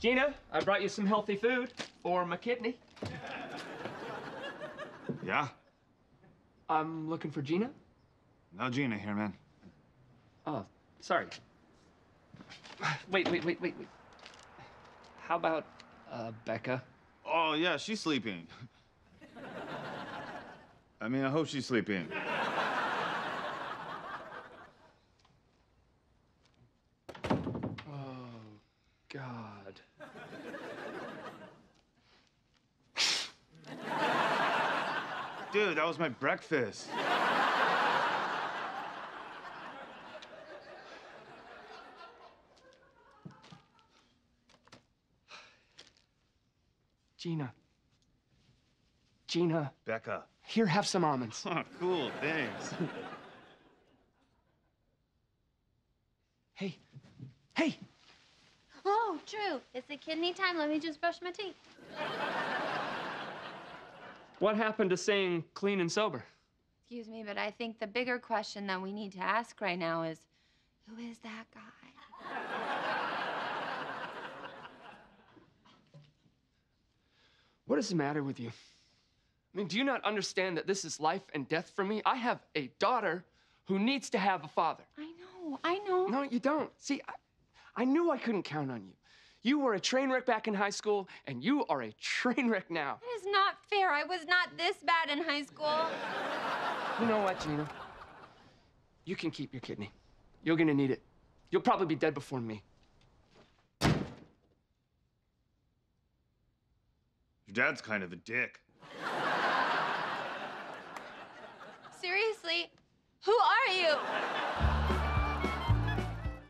Gina, I brought you some healthy food for my kidney. Yeah? I'm looking for Gina. No Gina here, man. Oh, sorry. Wait, wait, wait, wait, wait. How about uh, Becca? Oh, yeah, she's sleeping. I mean, I hope she's sleeping. God. Dude, that was my breakfast. Gina. Gina, Becca. here, have some almonds. Oh, cool, thanks. Hey, hey, Oh, true. It's the kidney time. Let me just brush my teeth. what happened to saying clean and sober? Excuse me, but I think the bigger question that we need to ask right now is who is that guy? What is the matter with you? I mean, do you not understand that this is life and death for me? I have a daughter who needs to have a father. I know, I know. No, you don't. See, I, I knew I couldn't count on you. You were a train wreck back in high school, and you are a train wreck now. That is not fair. I was not this bad in high school. You know what, Gina? You can keep your kidney. You're gonna need it. You'll probably be dead before me. Your dad's kind of a dick. Seriously, who are you?